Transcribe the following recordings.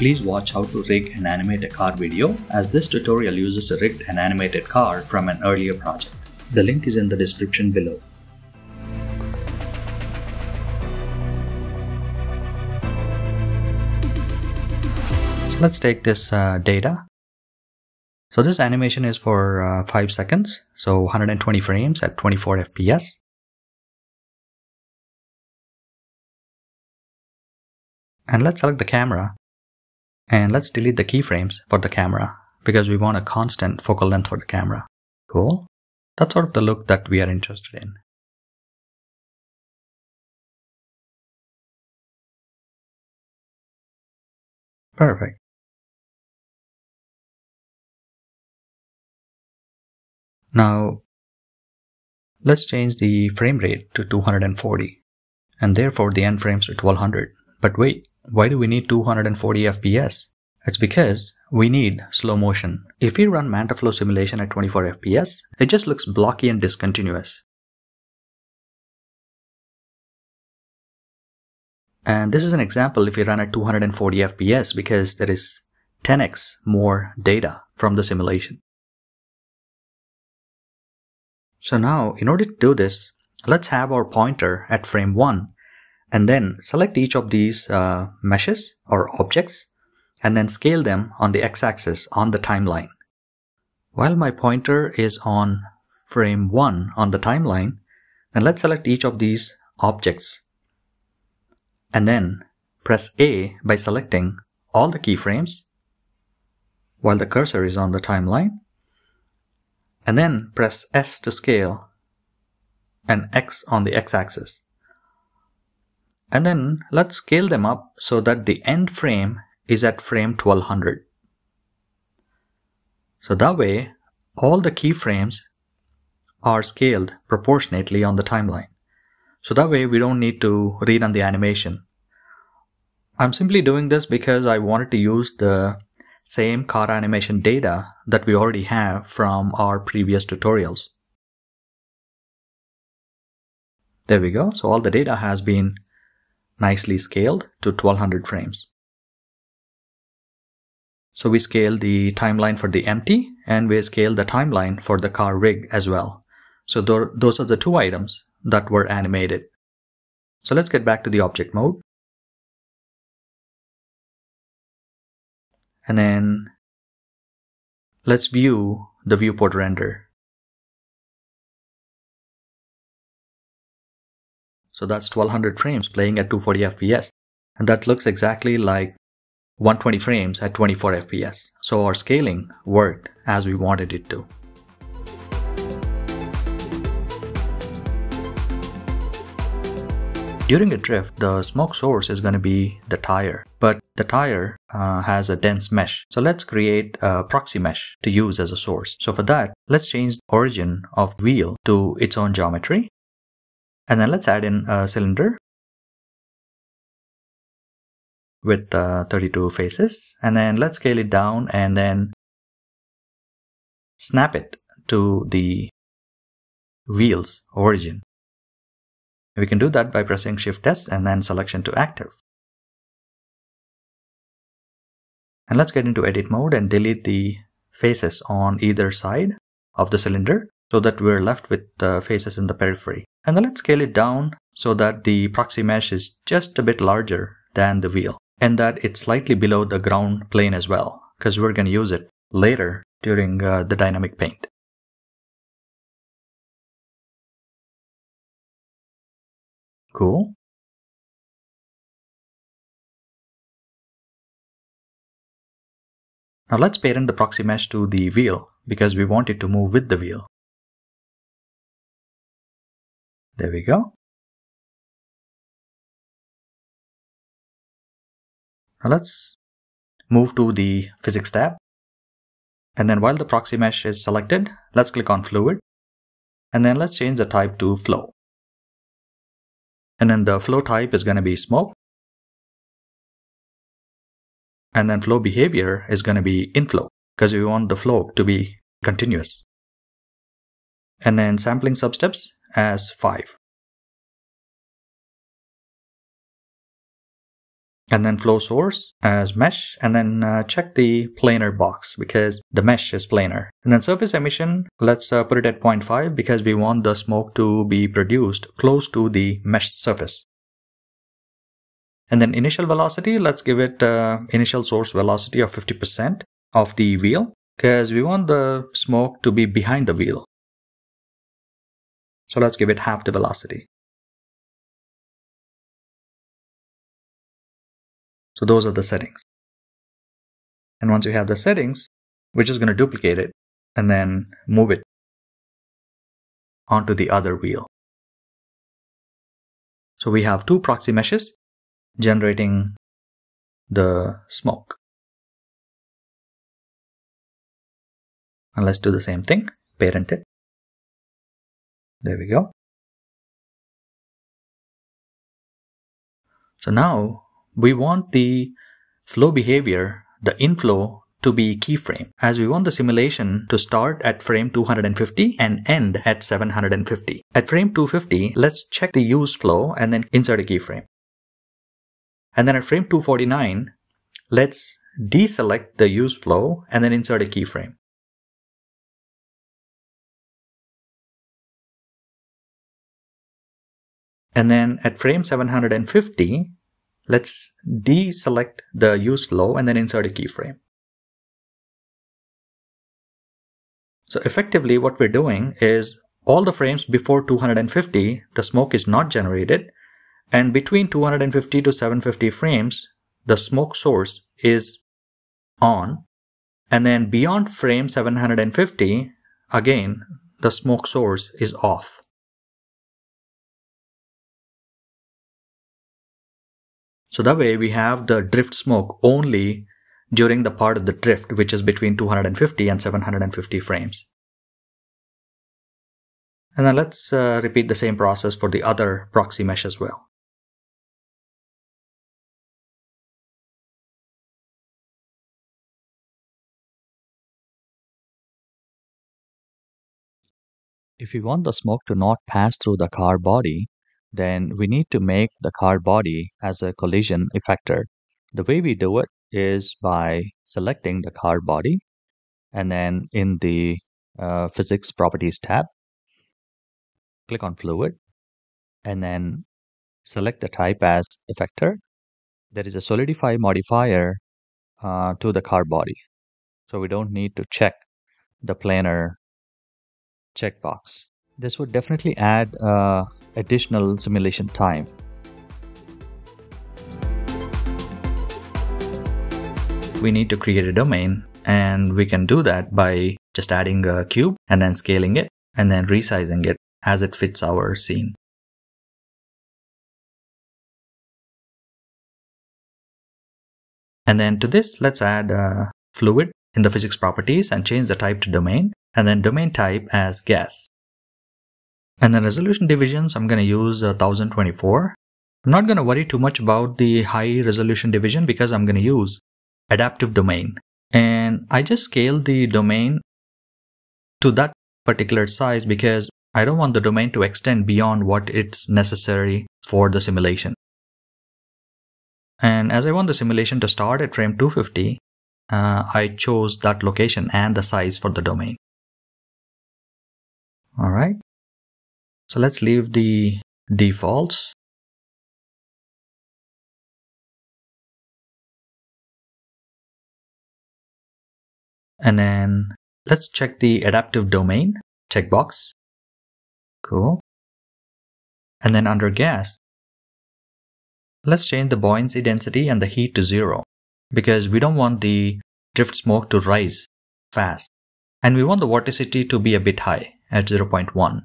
Please watch how to rig and animate a car video as this tutorial uses a rigged and animated car from an earlier project. The link is in the description below. So let's take this uh, data. So this animation is for uh, 5 seconds, so 120 frames at 24 FPS. And let's select the camera and let's delete the keyframes for the camera because we want a constant focal length for the camera. Cool. That's sort of the look that we are interested in. Perfect. Now, let's change the frame rate to 240 and therefore the end frames to 1200. But wait, why do we need 240 FPS? It's because we need slow motion. If we run MantaFlow simulation at 24 FPS, it just looks blocky and discontinuous. And this is an example if you run at 240 FPS because there is 10x more data from the simulation. So now, in order to do this, let's have our pointer at frame 1 and then select each of these uh, meshes or objects and then scale them on the x-axis on the timeline. While my pointer is on frame 1 on the timeline, then let's select each of these objects and then press A by selecting all the keyframes while the cursor is on the timeline and then press S to scale and X on the x-axis. And then let's scale them up so that the end frame is at frame 1200. So that way, all the keyframes are scaled proportionately on the timeline. So that way we don't need to rerun the animation. I'm simply doing this because I wanted to use the same car animation data that we already have from our previous tutorials. There we go. So all the data has been nicely scaled to 1200 frames. So we scale the timeline for the empty and we scale the timeline for the car rig as well. So th those are the two items that were animated. So let's get back to the object mode. And then let's view the viewport render. So that's 1200 frames playing at 240 FPS. And that looks exactly like 120 frames at 24 FPS. So our scaling worked as we wanted it to. During a drift, the smoke source is going to be the tire, but the tire uh, has a dense mesh. So let's create a proxy mesh to use as a source. So for that, let's change the origin of wheel to its own geometry and then let's add in a cylinder with uh, 32 faces. And then let's scale it down and then snap it to the wheel's origin. We can do that by pressing Shift S and then selection to active. And let's get into edit mode and delete the faces on either side of the cylinder so that we're left with the faces in the periphery. And then let's scale it down so that the proxy mesh is just a bit larger than the wheel and that it's slightly below the ground plane as well because we're going to use it later during uh, the dynamic paint. Cool. Now let's parent the proxy mesh to the wheel because we want it to move with the wheel. There we go. Now let's move to the physics tab. And then while the proxy mesh is selected, let's click on fluid. And then let's change the type to flow. And then the flow type is going to be smoke. And then flow behavior is going to be inflow because we want the flow to be continuous. And then sampling substeps as 5. and then flow source as mesh and then uh, check the planar box because the mesh is planar. And then surface emission let's uh, put it at 0.5 because we want the smoke to be produced close to the mesh surface. And then initial velocity let's give it uh, initial source velocity of 50% of the wheel because we want the smoke to be behind the wheel so let's give it half the velocity So those are the settings. And once you have the settings, we're just going to duplicate it and then move it onto the other wheel. So we have two proxy meshes generating the smoke. And let's do the same thing, parent it. There we go. So now we want the flow behavior, the inflow to be keyframe as we want the simulation to start at frame 250 and end at 750. At frame 250, let's check the use flow and then insert a keyframe. And then at frame 249, let's deselect the use flow and then insert a keyframe. And then at frame 750, Let's deselect the use flow and then insert a keyframe. So effectively what we're doing is all the frames before 250, the smoke is not generated. And between 250 to 750 frames, the smoke source is on. And then beyond frame 750, again, the smoke source is off. So that way we have the drift smoke only during the part of the drift which is between 250 and 750 frames. And then let's uh, repeat the same process for the other proxy mesh as well. If we want the smoke to not pass through the car body, then we need to make the car body as a collision effector. The way we do it is by selecting the car body and then in the uh, physics properties tab, click on fluid and then select the type as effector. There is a solidify modifier uh, to the car body. So we don't need to check the planar checkbox. This would definitely add uh, additional simulation time. We need to create a domain and we can do that by just adding a cube and then scaling it and then resizing it as it fits our scene. And then to this, let's add a fluid in the physics properties and change the type to domain and then domain type as gas. And the resolution divisions, I'm going to use 1024. I'm not going to worry too much about the high resolution division because I'm going to use adaptive domain. And I just scale the domain to that particular size because I don't want the domain to extend beyond what it's necessary for the simulation. And as I want the simulation to start at frame 250, uh, I chose that location and the size for the domain. All right. So let's leave the defaults. And then let's check the adaptive domain checkbox. Cool. And then under gas, let's change the buoyancy density and the heat to zero because we don't want the drift smoke to rise fast. And we want the vorticity to be a bit high at 0.1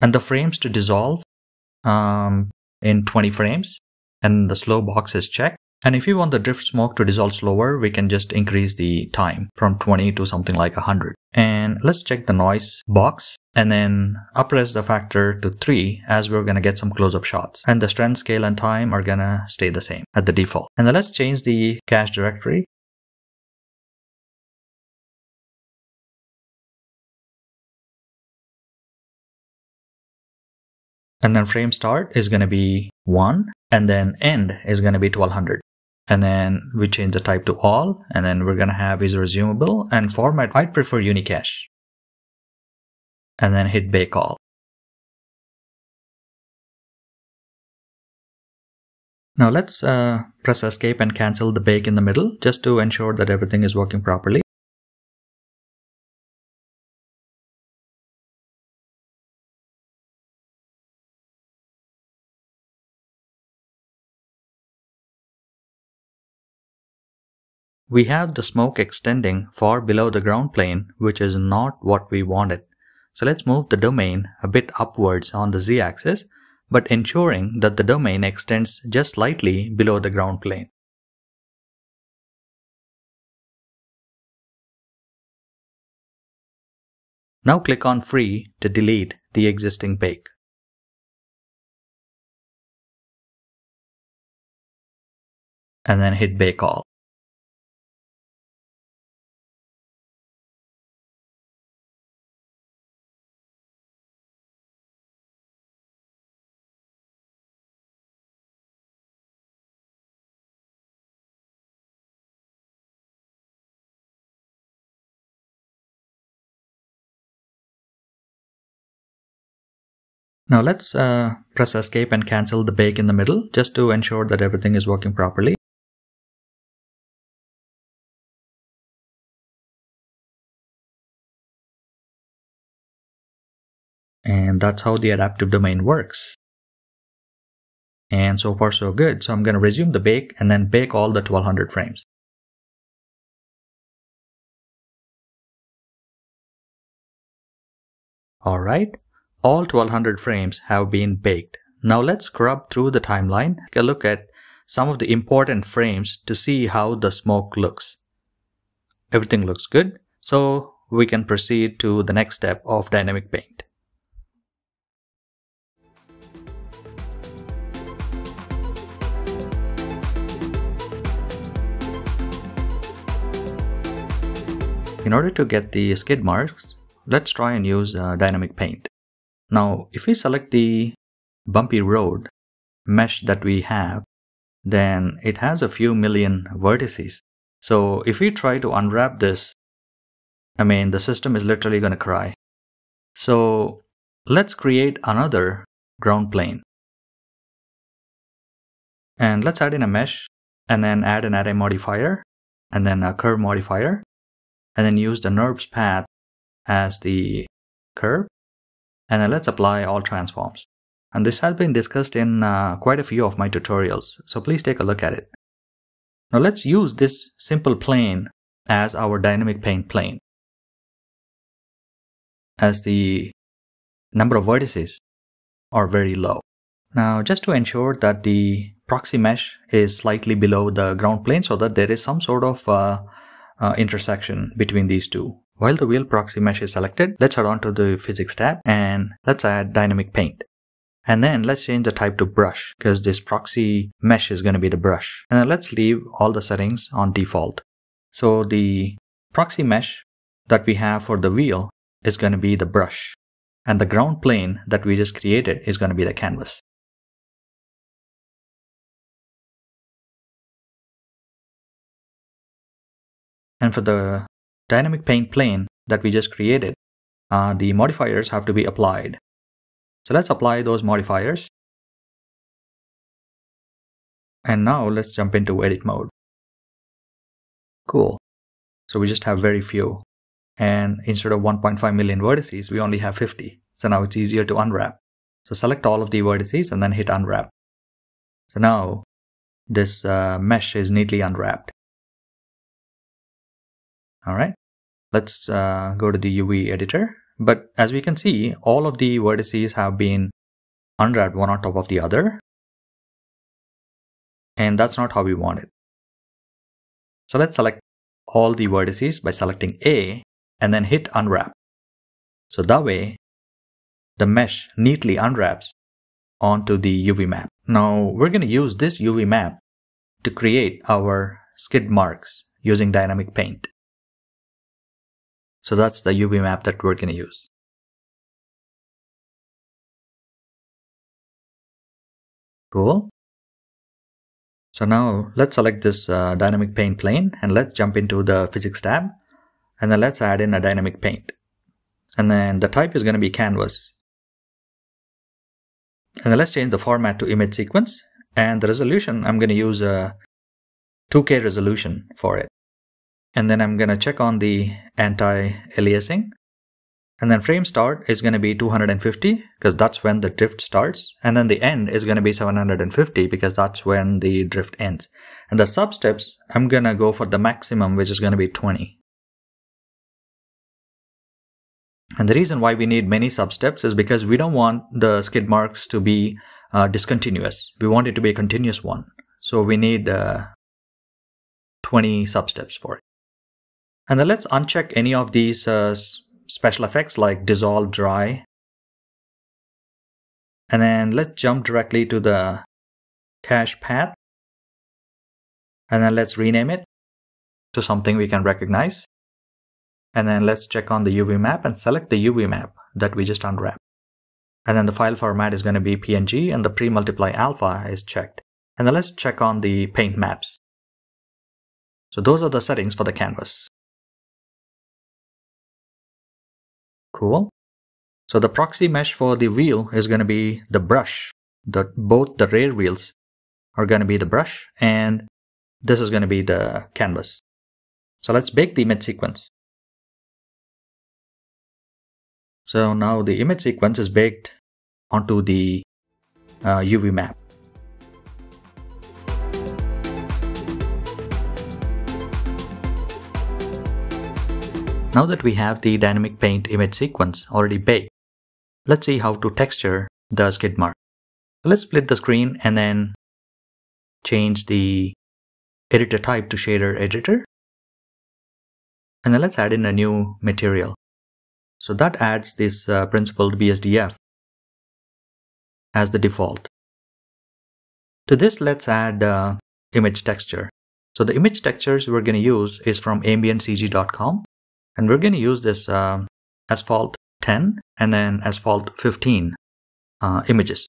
and the frames to dissolve um, in 20 frames and the slow box is checked. And if you want the drift smoke to dissolve slower, we can just increase the time from 20 to something like 100. And let's check the noise box and then upres the factor to 3 as we're going to get some close-up shots. And the strength, scale, and time are going to stay the same at the default. And then let's change the cache directory And then frame start is going to be 1 and then end is going to be 1200. And then we change the type to all and then we're going to have is resumable and format I'd prefer Unicache. And then hit bake all. Now let's uh, press escape and cancel the bake in the middle just to ensure that everything is working properly. We have the smoke extending far below the ground plane, which is not what we wanted. So let's move the domain a bit upwards on the z-axis but ensuring that the domain extends just slightly below the ground plane. Now click on Free to delete the existing bake. And then hit Bake All. Now let's uh, press escape and cancel the bake in the middle just to ensure that everything is working properly. And that's how the adaptive domain works. And so far so good. So I'm going to resume the bake and then bake all the 1200 frames. Alright, all 1200 frames have been baked. Now let's scrub through the timeline, take a look at some of the important frames to see how the smoke looks. Everything looks good, so we can proceed to the next step of dynamic paint. In order to get the skid marks, let's try and use uh, dynamic paint. Now, if we select the bumpy road mesh that we have, then it has a few million vertices. So if we try to unwrap this, I mean, the system is literally going to cry. So let's create another ground plane. And let's add in a mesh and then add an array modifier and then a curve modifier and then use the NURBS path as the curve and then let's apply all transforms. And this has been discussed in uh, quite a few of my tutorials, so please take a look at it. Now let's use this simple plane as our dynamic paint plane. As the number of vertices are very low. Now just to ensure that the proxy mesh is slightly below the ground plane so that there is some sort of uh, uh, intersection between these two. While the wheel proxy mesh is selected, let's head on to the physics tab and let's add dynamic paint. And then let's change the type to brush because this proxy mesh is going to be the brush. And then let's leave all the settings on default. So the proxy mesh that we have for the wheel is going to be the brush. And the ground plane that we just created is going to be the canvas. And for the dynamic paint plane that we just created, uh, the modifiers have to be applied. So let's apply those modifiers. And now let's jump into edit mode. Cool. So we just have very few. And instead of 1.5 million vertices, we only have 50. So now it's easier to unwrap. So select all of the vertices and then hit unwrap. So now this uh, mesh is neatly unwrapped. All right, let's uh, go to the UV editor. But as we can see, all of the vertices have been unwrapped one on top of the other. And that's not how we want it. So let's select all the vertices by selecting A and then hit unwrap. So that way, the mesh neatly unwraps onto the UV map. Now we're going to use this UV map to create our skid marks using dynamic paint. So that's the UV map that we're going to use. Cool. So now let's select this uh, dynamic paint plane and let's jump into the physics tab and then let's add in a dynamic paint. And then the type is going to be canvas. And then let's change the format to image sequence and the resolution I'm going to use a 2K resolution for it. And then I'm going to check on the anti-aliasing and then frame start is going to be 250 because that's when the drift starts. And then the end is going to be 750 because that's when the drift ends. And the sub steps, I'm going to go for the maximum, which is going to be 20. And the reason why we need many sub steps is because we don't want the skid marks to be uh, discontinuous. We want it to be a continuous one. So we need uh, 20 sub steps for it. And then let's uncheck any of these uh, special effects like dissolve dry. And then let's jump directly to the cache path. And then let's rename it to something we can recognize. And then let's check on the UV map and select the UV map that we just unwrapped. And then the file format is going to be PNG and the pre-multiply alpha is checked. And then let's check on the paint maps. So those are the settings for the canvas. Cool. So the proxy mesh for the wheel is going to be the brush. The, both the rear wheels are going to be the brush and this is going to be the canvas. So let's bake the image sequence. So now the image sequence is baked onto the uh, UV map. Now that we have the dynamic paint image sequence already baked, let's see how to texture the skid mark. Let's split the screen and then change the editor type to shader editor. And then let's add in a new material. So that adds this uh, principled BSDF as the default. To this, let's add uh, image texture. So the image textures we're going to use is from ambientcg.com. And we're going to use this uh, asphalt 10 and then asphalt 15 uh, images.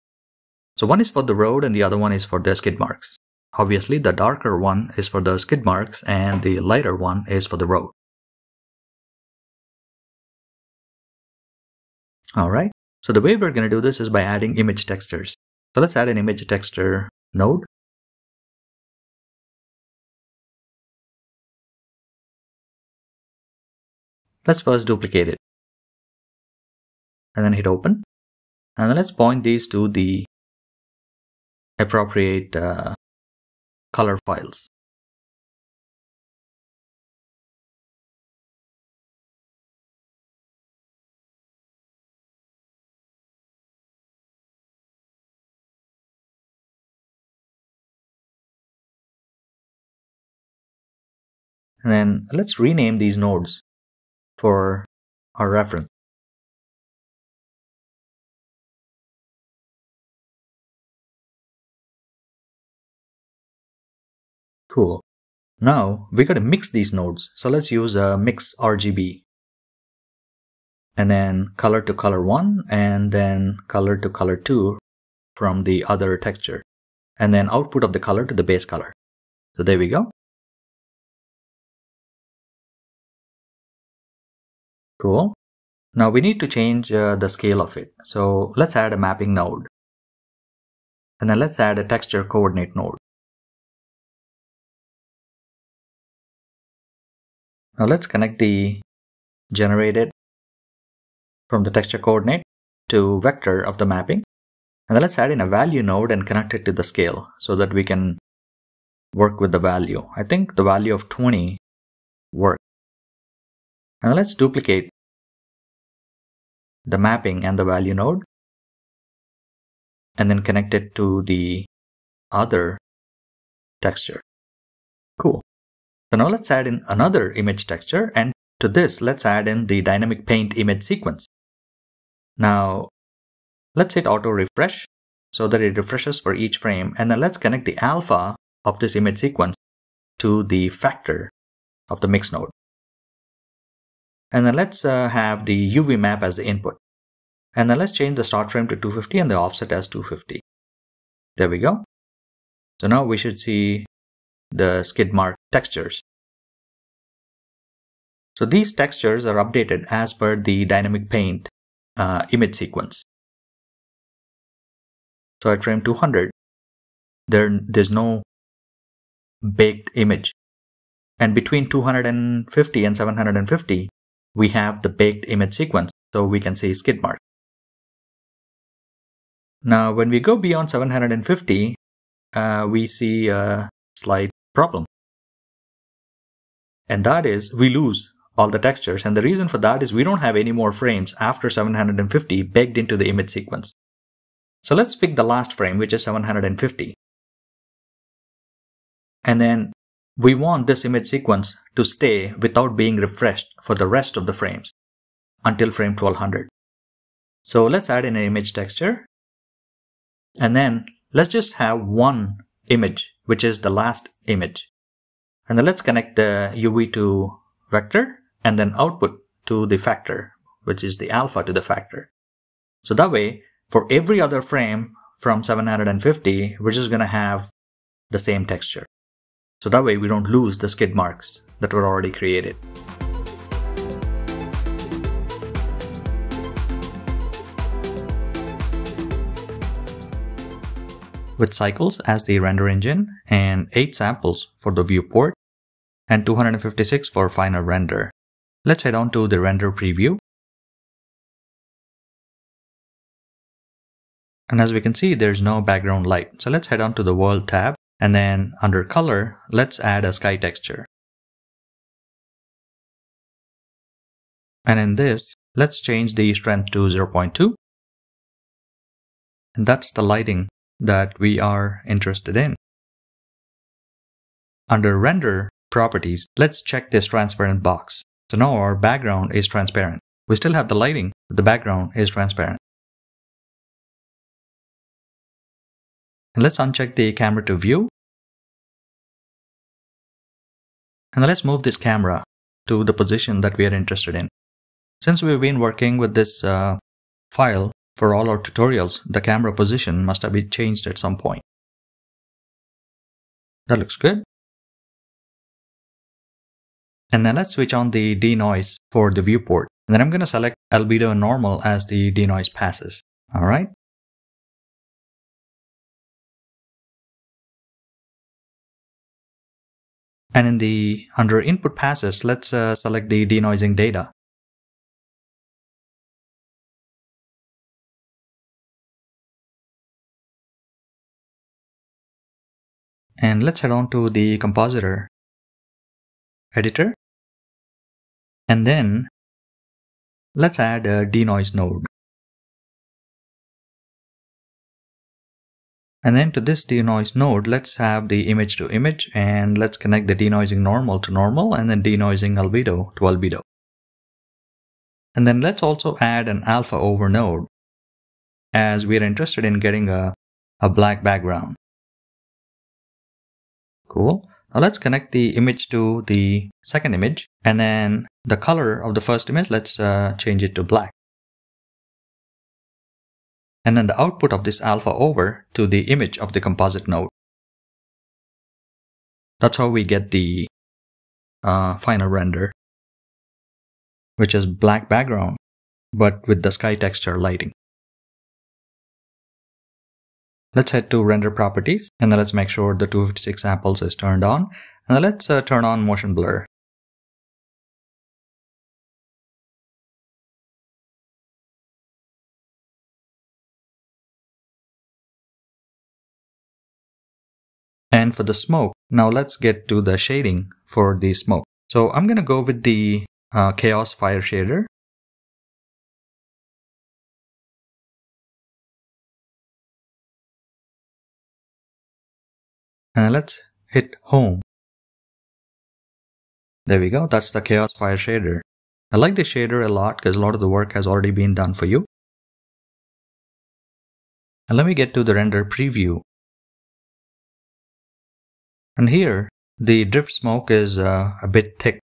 So one is for the road and the other one is for the skid marks. Obviously, the darker one is for the skid marks and the lighter one is for the road. Alright, so the way we're going to do this is by adding image textures. So let's add an image texture node. Let's first duplicate it. And then hit open. And then let's point these to the appropriate uh, color files. And then let's rename these nodes for our reference. Cool. Now we got to mix these nodes. So let's use a mix RGB. And then color to color 1 and then color to color 2 from the other texture. And then output of the color to the base color. So there we go. Cool. Now we need to change uh, the scale of it. So let's add a mapping node. And then let's add a texture coordinate node. Now let's connect the generated from the texture coordinate to vector of the mapping. And then let's add in a value node and connect it to the scale so that we can work with the value. I think the value of 20 works. Now let's duplicate the mapping and the value node and then connect it to the other texture. Cool. So now let's add in another image texture and to this let's add in the dynamic paint image sequence. Now let's hit auto refresh so that it refreshes for each frame and then let's connect the alpha of this image sequence to the factor of the mix node. And then let's uh, have the UV map as the input. And then let's change the start frame to 250 and the offset as 250. There we go. So now we should see the skid mark textures. So these textures are updated as per the dynamic paint uh, image sequence. So at frame 200, there, there's no baked image. And between 250 and 750, we have the baked image sequence. So we can see skid mark. Now, when we go beyond 750, uh, we see a slight problem. And that is we lose all the textures. And the reason for that is we don't have any more frames after 750 baked into the image sequence. So let's pick the last frame, which is 750. And then we want this image sequence to stay without being refreshed for the rest of the frames until frame 1200. So let's add in an image texture. And then let's just have one image, which is the last image. And then let's connect the UV to vector and then output to the factor, which is the alpha to the factor. So that way, for every other frame from 750, we're just going to have the same texture. So that way we don't lose the skid marks that were already created. With cycles as the render engine and 8 samples for the viewport and 256 for final render. Let's head on to the render preview And as we can see, there's no background light. So let's head on to the world tab and then under color, let's add a sky texture. And in this, let's change the strength to 0.2. And that's the lighting that we are interested in. Under render properties, let's check this transparent box. So now our background is transparent. We still have the lighting, but the background is transparent. Let's uncheck the camera to view. And let's move this camera to the position that we are interested in. Since we've been working with this uh, file for all our tutorials, the camera position must have been changed at some point. That looks good. And then let's switch on the denoise for the viewport. And then I'm going to select albedo normal as the denoise passes. All right. And in the under input passes, let's uh, select the denoising data. And let's head on to the compositor editor. And then let's add a denoise node. And then to this denoise node, let's have the image to image and let's connect the denoising normal to normal and then denoising albedo to albedo. And then let's also add an alpha over node as we are interested in getting a, a black background. Cool. Now let's connect the image to the second image and then the color of the first image, let's uh, change it to black and then the output of this alpha over to the image of the composite node. That's how we get the uh, final render, which is black background, but with the sky texture lighting. Let's head to render properties and then let's make sure the 256 samples is turned on. And then let's uh, turn on motion blur. For the smoke, now let's get to the shading for the smoke. So I'm going to go with the uh, Khaos Fire Shader. And let's hit home. There we go. That's the Khaos Fire Shader. I like the shader a lot because a lot of the work has already been done for you. And let me get to the render preview. And here, the drift smoke is uh, a bit thick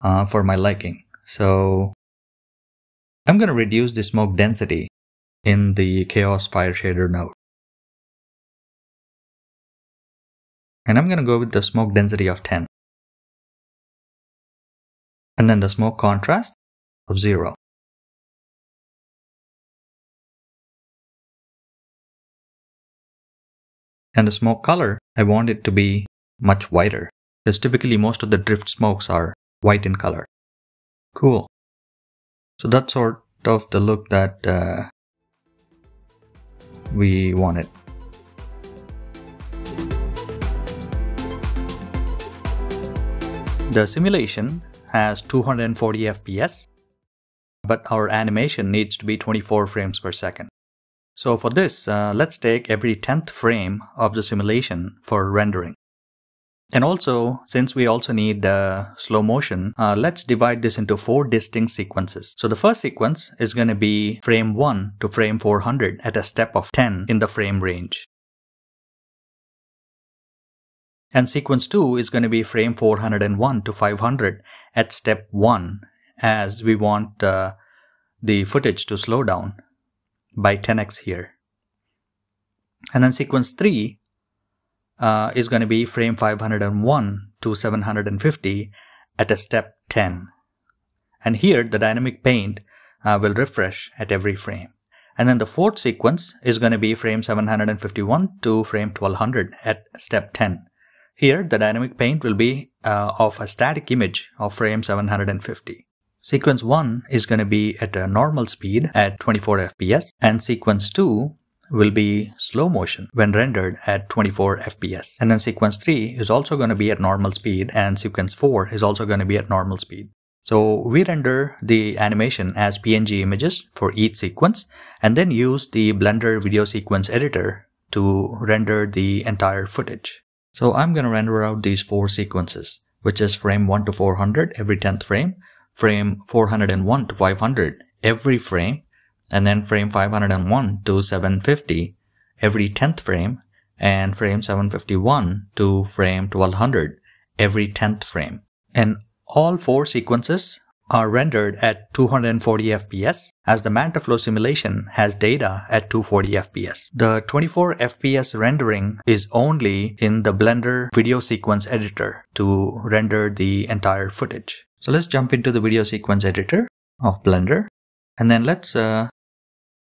uh, for my liking. So I'm going to reduce the smoke density in the Khaos Fire Shader node. And I'm going to go with the smoke density of 10. And then the smoke contrast of 0. And the smoke color, I want it to be much whiter because typically most of the drift smokes are white in color. Cool. So that's sort of the look that uh, we wanted. The simulation has 240 FPS, but our animation needs to be 24 frames per second. So for this, uh, let's take every 10th frame of the simulation for rendering. And also, since we also need uh, slow motion, uh, let's divide this into four distinct sequences. So the first sequence is going to be frame 1 to frame 400 at a step of 10 in the frame range. And sequence 2 is going to be frame 401 to 500 at step 1 as we want uh, the footage to slow down by 10x here. And then sequence 3 uh, is going to be frame 501 to 750 at a step 10. And here the dynamic paint uh, will refresh at every frame. And then the fourth sequence is going to be frame 751 to frame 1200 at step 10. Here the dynamic paint will be uh, of a static image of frame 750. Sequence 1 is going to be at a normal speed at 24 fps and sequence 2 will be slow motion when rendered at 24 FPS. And then sequence 3 is also going to be at normal speed and sequence 4 is also going to be at normal speed. So we render the animation as PNG images for each sequence and then use the Blender video sequence editor to render the entire footage. So I'm going to render out these four sequences, which is frame 1 to 400 every 10th frame, frame 401 to 500 every frame, and then frame 501 to 750 every 10th frame and frame 751 to frame 1200 every 10th frame. And all four sequences are rendered at 240 FPS as the MantaFlow simulation has data at 240 FPS. The 24 FPS rendering is only in the Blender video sequence editor to render the entire footage. So let's jump into the video sequence editor of Blender and then let's uh,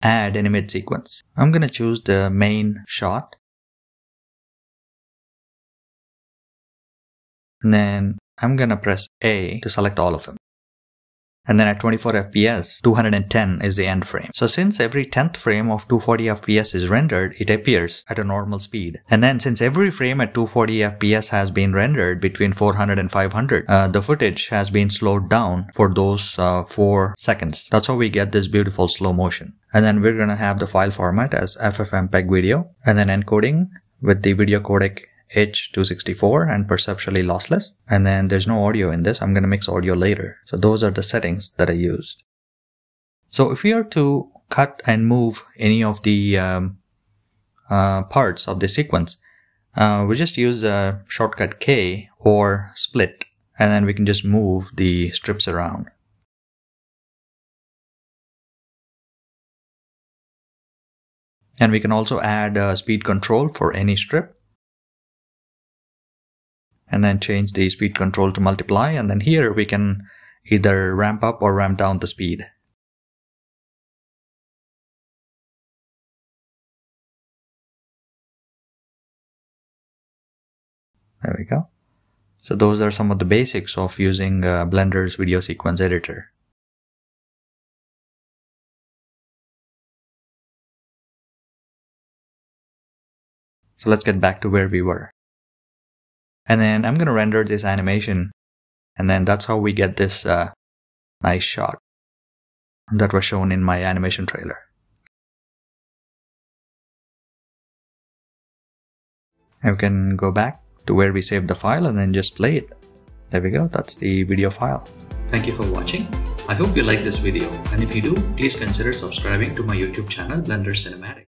add an image sequence. I'm going to choose the main shot. And then I'm going to press A to select all of them. And then at 24 FPS, 210 is the end frame. So since every 10th frame of 240 FPS is rendered, it appears at a normal speed. And then since every frame at 240 FPS has been rendered between 400 and 500, uh, the footage has been slowed down for those uh, 4 seconds. That's how we get this beautiful slow motion. And then we're going to have the file format as FFmpeg video and then encoding with the video codec H264 and perceptually lossless. And then there's no audio in this. I'm going to mix audio later. So those are the settings that I used. So if we are to cut and move any of the um, uh, parts of the sequence, uh, we just use a shortcut K or split, and then we can just move the strips around. And we can also add a speed control for any strip and then change the speed control to multiply and then here we can either ramp up or ramp down the speed. There we go. So those are some of the basics of using uh, Blender's video sequence editor. So let's get back to where we were. And then I'm going to render this animation. And then that's how we get this uh, nice shot that was shown in my animation trailer. And we can go back to where we saved the file and then just play it. There we go, that's the video file. Thank you for watching. I hope you like this video and if you do, please consider subscribing to my YouTube channel Blender Cinematic.